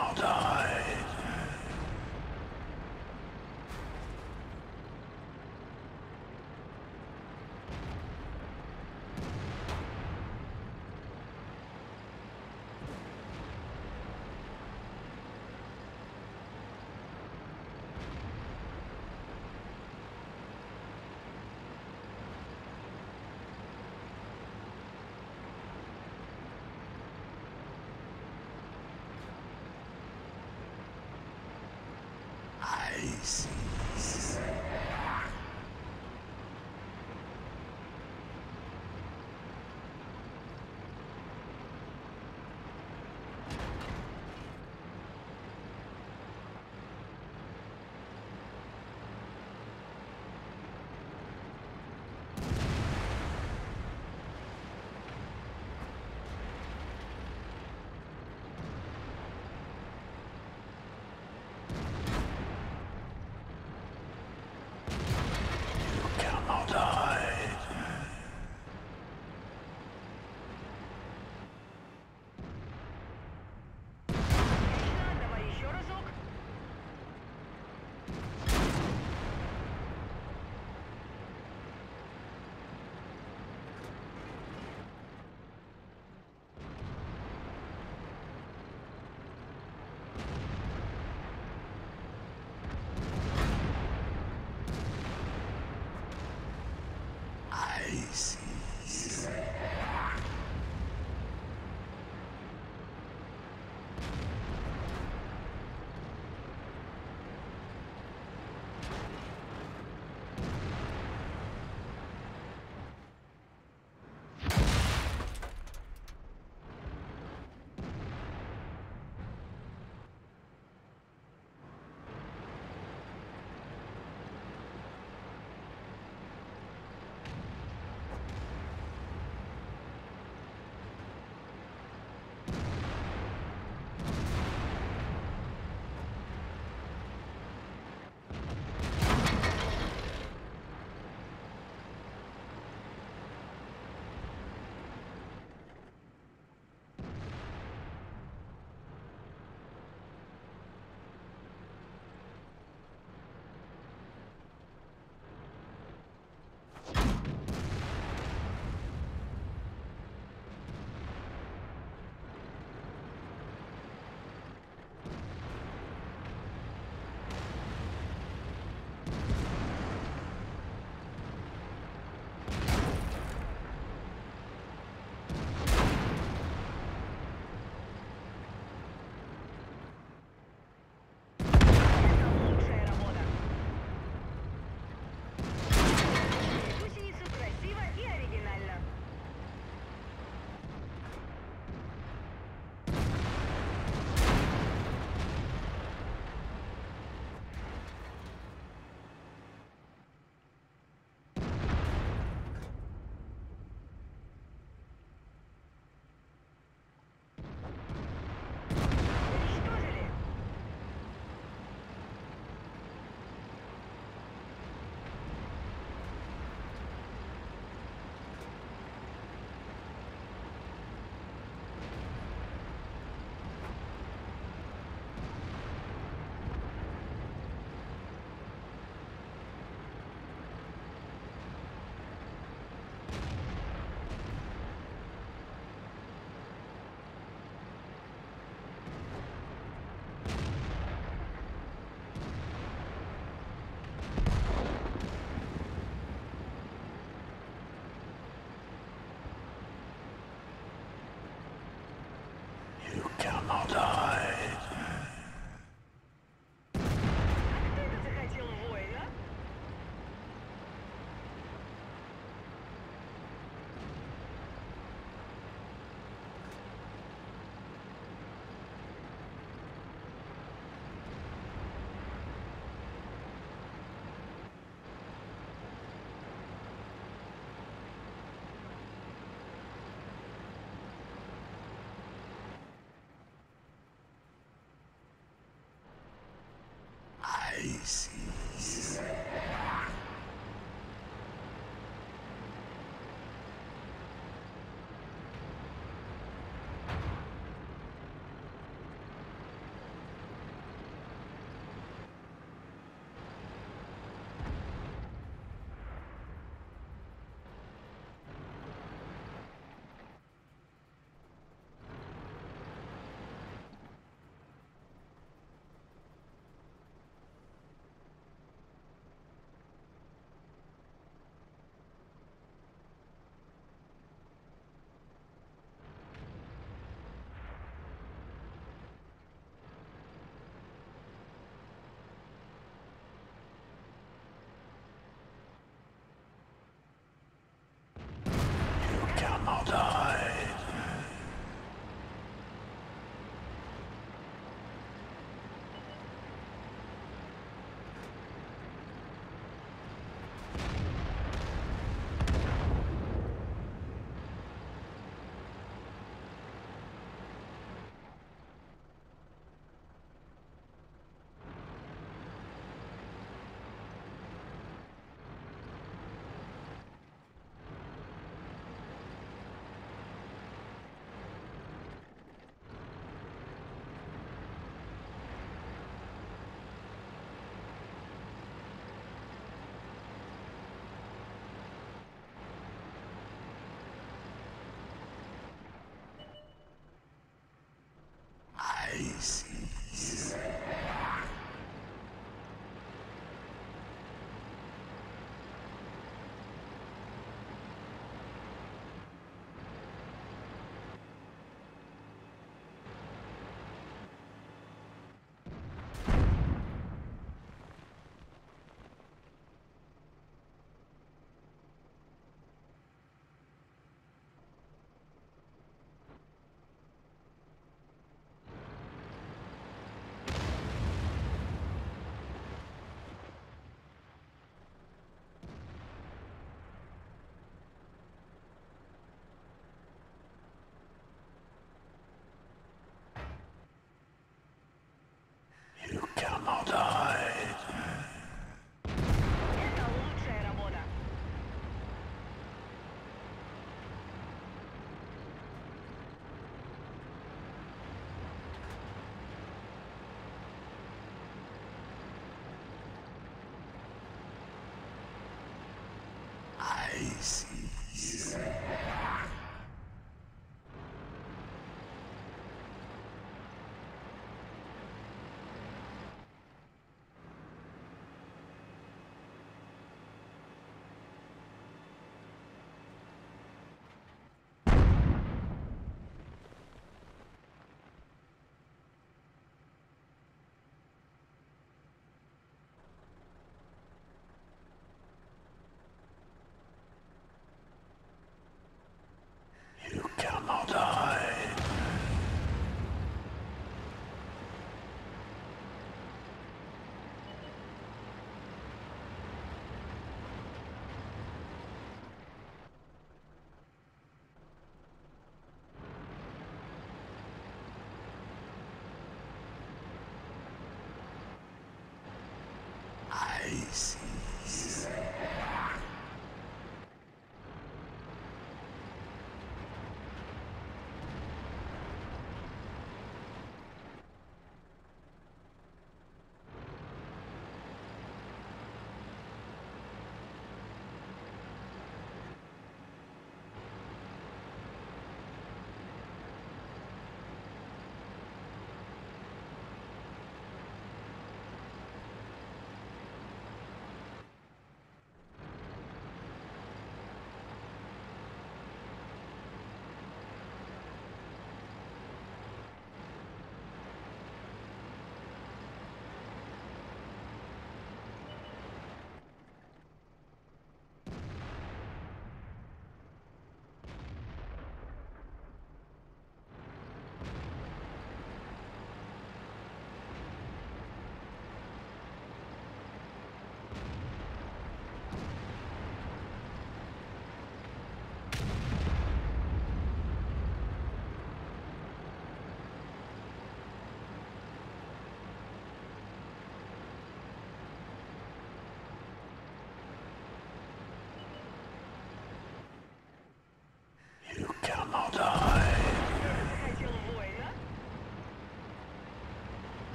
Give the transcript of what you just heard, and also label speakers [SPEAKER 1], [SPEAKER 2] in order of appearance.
[SPEAKER 1] all done. Peace.